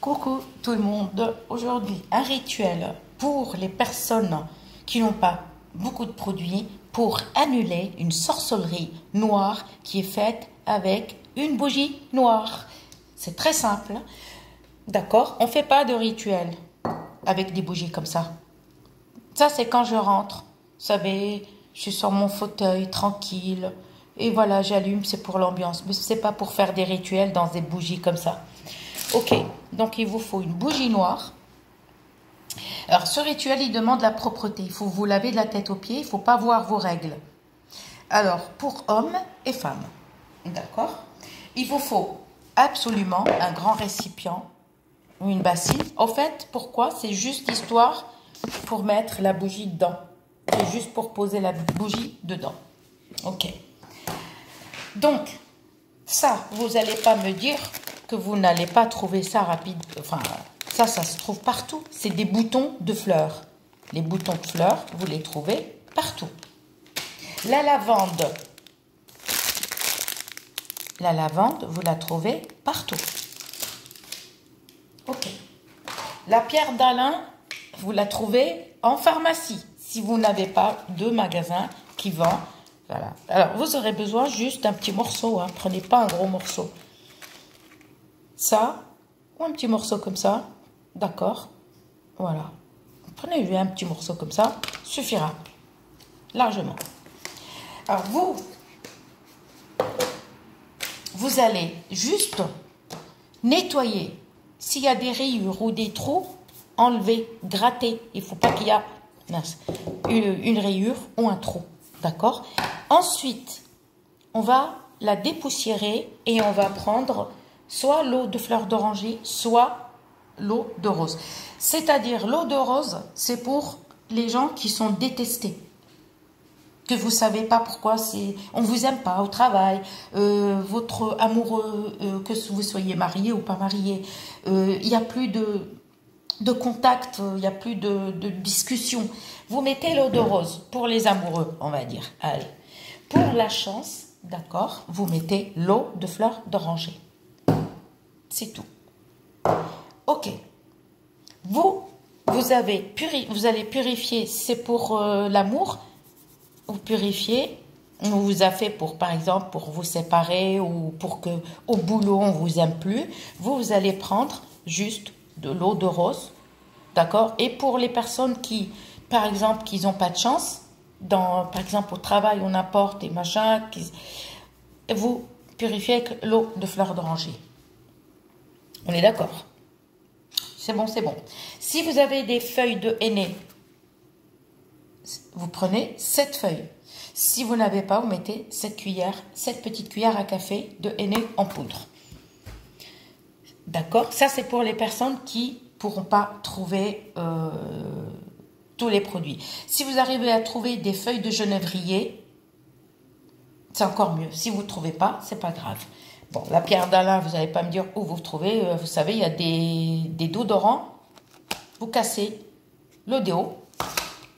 Coucou tout le monde. Aujourd'hui, un rituel pour les personnes qui n'ont pas beaucoup de produits pour annuler une sorcellerie noire qui est faite avec une bougie noire. C'est très simple. D'accord On ne fait pas de rituel avec des bougies comme ça. Ça, c'est quand je rentre. Vous savez, je suis sur mon fauteuil tranquille. Et voilà, j'allume, c'est pour l'ambiance. Mais ce n'est pas pour faire des rituels dans des bougies comme ça. Ok, donc il vous faut une bougie noire. Alors ce rituel, il demande la propreté. Il faut vous laver de la tête aux pieds, il ne faut pas voir vos règles. Alors pour hommes et femmes, d'accord? Il vous faut absolument un grand récipient ou une bassine. Au fait, pourquoi? C'est juste histoire pour mettre la bougie dedans. C'est juste pour poser la bougie dedans. Ok. Donc, ça, vous n'allez pas me dire que vous n'allez pas trouver ça rapide. Enfin, ça, ça se trouve partout. C'est des boutons de fleurs. Les boutons de fleurs, vous les trouvez partout. La lavande. La lavande, vous la trouvez partout. Ok. La pierre d'Alain, vous la trouvez en pharmacie. Si vous n'avez pas de magasin qui vend. Voilà. Alors, vous aurez besoin juste d'un petit morceau. Hein. Prenez pas un gros morceau ça, ou un petit morceau comme ça, d'accord Voilà. Prenez un petit morceau comme ça, suffira, largement. Alors vous, vous allez juste nettoyer. S'il y a des rayures ou des trous, enlever, gratter. Il ne faut pas qu'il y ait une, une rayure ou un trou, d'accord Ensuite, on va la dépoussiérer et on va prendre soit l'eau de fleur d'oranger, soit l'eau de rose. C'est-à-dire l'eau de rose, c'est pour les gens qui sont détestés. Que vous savez pas pourquoi c'est, on vous aime pas au travail, euh, votre amoureux, euh, que vous soyez marié ou pas marié, euh, il n'y a plus de, de contact, il n'y a plus de, de discussion. Vous mettez l'eau de rose pour les amoureux, on va dire. Allez. Pour la chance, d'accord, vous mettez l'eau de fleur d'oranger. C'est tout. Ok. Vous, vous, avez vous allez purifier, c'est pour euh, l'amour. Vous purifiez, on vous a fait pour, par exemple, pour vous séparer ou pour que au boulot on vous aime plus. Vous, vous allez prendre juste de l'eau de rose, d'accord? Et pour les personnes qui, par exemple, qui n'ont pas de chance, dans, par exemple, au travail, on apporte des machins, vous purifiez avec l'eau de fleur d'oranger. On est d'accord C'est bon, c'est bon. Si vous avez des feuilles de henné, vous prenez 7 feuilles. Si vous n'avez pas, vous mettez 7 cuillères, 7 petites cuillères à café de henné en poudre. D'accord? Ça, c'est pour les personnes qui pourront pas trouver euh, tous les produits. Si vous arrivez à trouver des feuilles de genévrier, c'est encore mieux. Si vous ne trouvez pas, c'est pas grave. La pierre d'Alain, vous n'allez pas me dire où vous trouvez. Euh, vous savez, il y a des, des déodorants. Vous cassez le déo.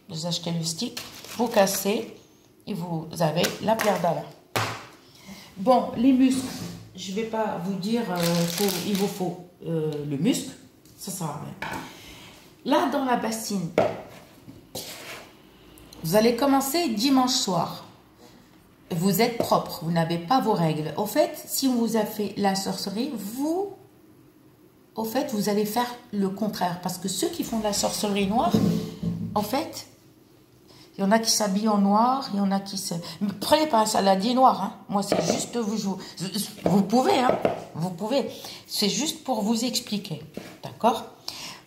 Vous achetez le stick. Vous cassez. Et vous avez la pierre d'Alain. Bon, les muscles. Je ne vais pas vous dire, euh, il vous faut euh, le muscle. Ça sert à rien. Là, dans la bassine, vous allez commencer dimanche soir vous êtes propre, vous n'avez pas vos règles. Au fait, si on vous a fait la sorcellerie, vous, au fait, vous allez faire le contraire. Parce que ceux qui font de la sorcellerie noire, en fait, il y en a qui s'habillent en noir, il y en a qui se... Prenez pas un saladier noir, hein. moi c'est juste vous... Vous pouvez, hein. vous pouvez. C'est juste pour vous expliquer, d'accord?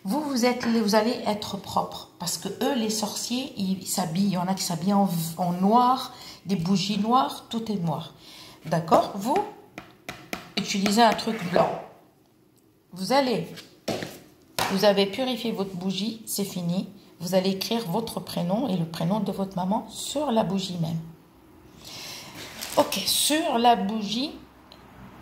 Vous, vous, êtes, vous allez être propre. Parce que eux, les sorciers, ils s'habillent. Il y en a qui s'habillent en, en noir, des bougies noires, tout est noir. D'accord Vous, utilisez un truc blanc. Vous allez, vous avez purifié votre bougie, c'est fini. Vous allez écrire votre prénom et le prénom de votre maman sur la bougie même. Ok, sur la bougie,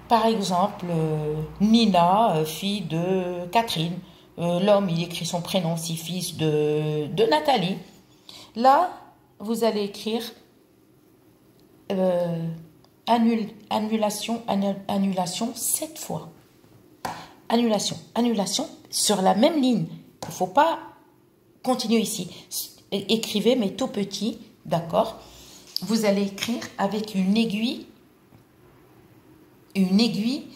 par exemple, euh, Nina, euh, fille de Catherine. Euh, l'homme, il écrit son prénom, si fils de, de Nathalie. Là, vous allez écrire euh, annulation, annulation sept fois. annulation, annulation, sur la même ligne. Il ne faut pas continuer ici. Écrivez, mais tout petit, d'accord Vous allez écrire avec une aiguille, une aiguille,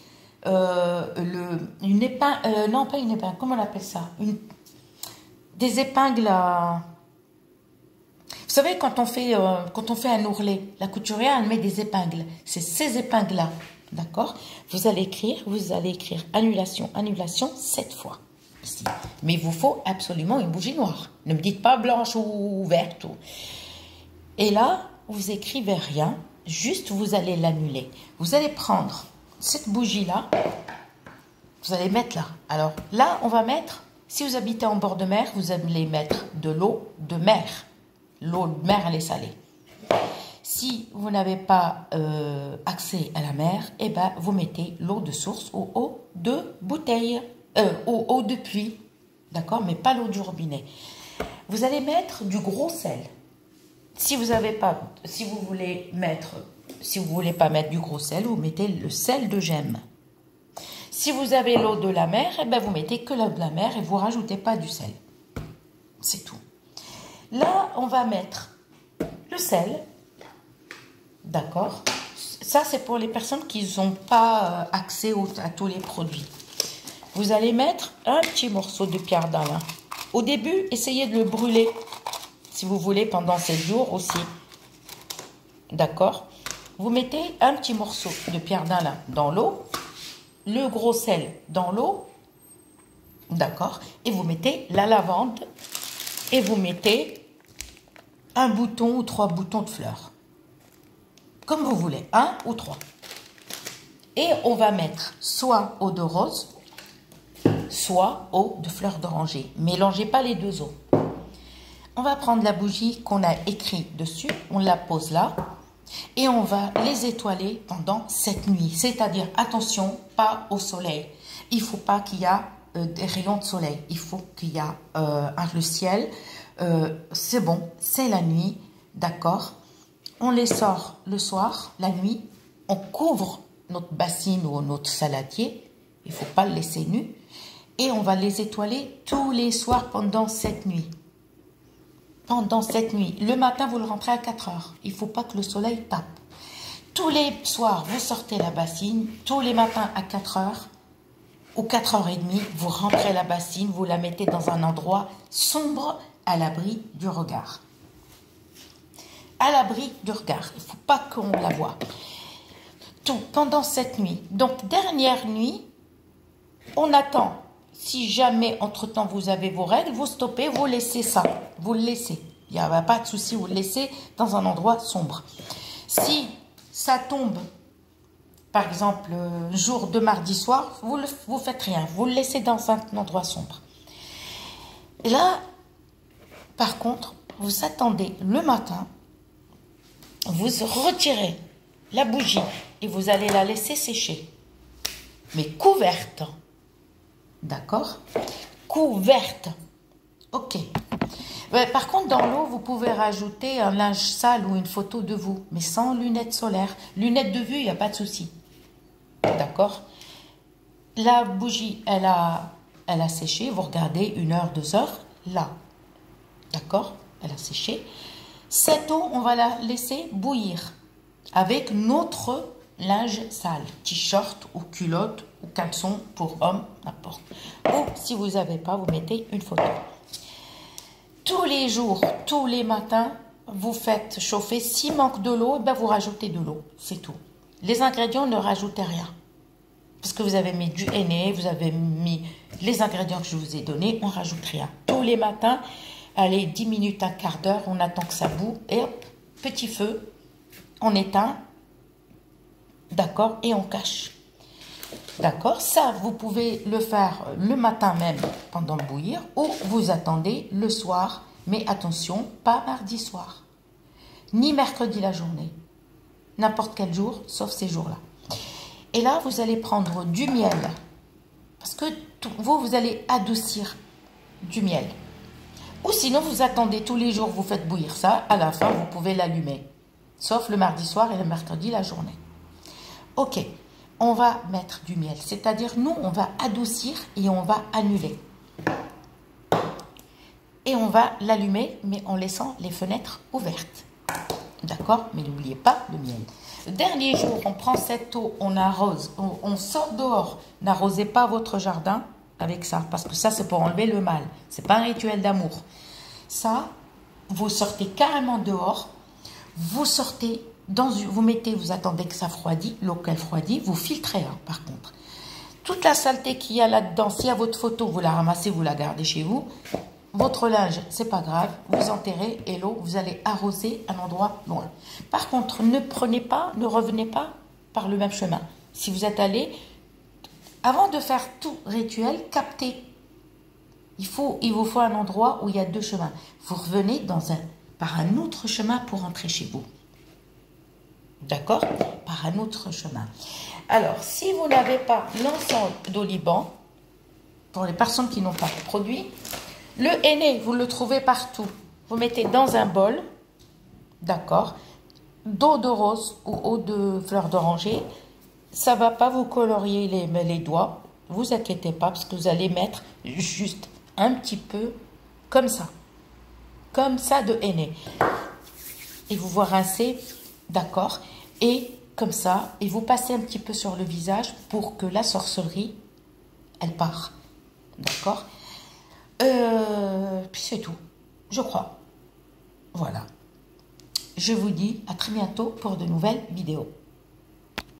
euh, le, une épingle, euh, non pas une épingle, comment on appelle ça? Des épingles à... Vous savez, quand on, fait, euh, quand on fait un ourlet, la couturière, elle met des épingles. C'est ces épingles-là, d'accord? Vous allez écrire, vous allez écrire annulation, annulation, sept fois. Mais il vous faut absolument une bougie noire. Ne me dites pas blanche ou verte. Et là, vous écrivez rien, juste vous allez l'annuler. Vous allez prendre cette bougie-là, vous allez mettre là. Alors là, on va mettre, si vous habitez en bord de mer, vous allez mettre de l'eau de mer. L'eau de mer, elle est salée. Si vous n'avez pas euh, accès à la mer, eh ben, vous mettez l'eau de source ou eau de bouteille, euh, ou eau de pluie, d'accord, mais pas l'eau du robinet. Vous allez mettre du gros sel. Si vous avez pas, si vous voulez mettre si vous voulez pas mettre du gros sel, vous mettez le sel de gemme. Si vous avez l'eau de la mer, eh ben vous mettez que l'eau de la mer et vous rajoutez pas du sel. C'est tout. Là, on va mettre le sel. D'accord Ça, c'est pour les personnes qui n'ont pas euh, accès à tous les produits. Vous allez mettre un petit morceau de pierre d'Alain. Au début, essayez de le brûler, si vous voulez, pendant 7 jours aussi. D'accord vous mettez un petit morceau de pierre d'Alain dans l'eau, le gros sel dans l'eau, d'accord, et vous mettez la lavande et vous mettez bouton ou trois boutons de fleurs. Comme vous voulez, un ou trois. Et on va mettre soit eau de rose, soit eau de fleurs d'oranger. Mélangez pas les deux eaux. On va prendre la bougie qu'on a écrit dessus, on la pose là, et on va les étoiler pendant cette nuit. C'est-à-dire, attention, pas au soleil. Il faut pas qu'il y euh, des rayons de soleil. Il faut qu'il y ait euh, le ciel. Euh, c'est bon, c'est la nuit, d'accord On les sort le soir, la nuit. On couvre notre bassine ou notre saladier. Il faut pas le laisser nu. Et on va les étoiler tous les soirs pendant cette nuit pendant cette nuit. Le matin, vous le rentrez à 4 heures. Il ne faut pas que le soleil tape. Tous les soirs, vous sortez la bassine. Tous les matins à 4 heures ou 4 heures et demie, vous rentrez la bassine, vous la mettez dans un endroit sombre à l'abri du regard. À l'abri du regard. Il ne faut pas qu'on la voie. Tout pendant cette nuit. Donc, dernière nuit, on attend si jamais, entre-temps, vous avez vos règles, vous stoppez, vous laissez ça. Vous le laissez. Il n'y a pas de souci, vous le laissez dans un endroit sombre. Si ça tombe, par exemple, jour de mardi soir, vous ne faites rien. Vous le laissez dans un endroit sombre. Là, par contre, vous attendez le matin, vous retirez la bougie et vous allez la laisser sécher. Mais couverte. D'accord? Couverte. Ok. Par contre, dans l'eau, vous pouvez rajouter un linge sale ou une photo de vous, mais sans lunettes solaires. Lunettes de vue, il n'y a pas de souci. D'accord La bougie, elle a, elle a séché. Vous regardez une heure, deux heures, là. D'accord Elle a séché. Cette eau, on va la laisser bouillir avec notre linge sale, t-shirt ou culotte ou caleçon pour homme, n'importe. Ou si vous n'avez pas, vous mettez une photo. Tous les jours, tous les matins, vous faites chauffer. S'il manque de l'eau, ben vous rajoutez de l'eau. C'est tout. Les ingrédients, ne rajoutez rien. Parce que vous avez mis du henné, vous avez mis les ingrédients que je vous ai donnés, on rajoute rien. Tous les matins, allez, 10 minutes, un quart d'heure, on attend que ça boue, et hop, petit feu, on éteint, d'accord, et on cache. D'accord Ça, vous pouvez le faire le matin même pendant le bouillir ou vous attendez le soir. Mais attention, pas mardi soir, ni mercredi la journée. N'importe quel jour, sauf ces jours-là. Et là, vous allez prendre du miel. Parce que vous, vous allez adoucir du miel. Ou sinon, vous attendez tous les jours, vous faites bouillir ça. À la fin, vous pouvez l'allumer. Sauf le mardi soir et le mercredi la journée. Ok. on va mettre du miel. C'est-à-dire, nous, on va adoucir et on va annuler. Et on va l'allumer, mais en laissant les fenêtres ouvertes. D'accord? Mais n'oubliez pas le miel. Le dernier jour, on prend cette eau, on arrose, on, sort dehors. N'arrosez pas votre jardin avec ça, parce que ça, c'est pour enlever le mal. C'est pas un rituel d'amour. Ça, vous sortez carrément dehors, vous sortez dans vous mettez, vous attendez que ça froidit, l'eau qu'elle froidit, vous filtrez hein, par contre. Toute la saleté qu'il y a là-dedans, si à votre photo, vous la ramassez, vous la gardez chez vous. Votre linge, c'est pas grave, vous enterrez et l'eau, vous allez arroser un endroit loin. Par contre, ne prenez pas, ne revenez pas par le même chemin. Si vous êtes allé, avant de faire tout rituel, captez. Il, faut, il vous faut un endroit où il y a deux chemins. Vous revenez dans un, par un autre chemin pour rentrer chez vous. D'accord? Par un autre chemin. Alors, si vous n'avez pas l'ensemble d'Oliban, pour les personnes qui n'ont pas produit, le henné, vous le trouvez partout. Vous mettez dans un bol, d'accord, d'eau de rose ou eau de fleur d'oranger. Ça va pas vous colorier les, les doigts. Vous inquiétez pas parce que vous allez mettre juste un petit peu comme ça. Comme ça de henné. Et vous vous rincez D'accord Et comme ça, et vous passez un petit peu sur le visage pour que la sorcellerie, elle part. D'accord euh, Puis c'est tout, je crois. Voilà. Je vous dis à très bientôt pour de nouvelles vidéos.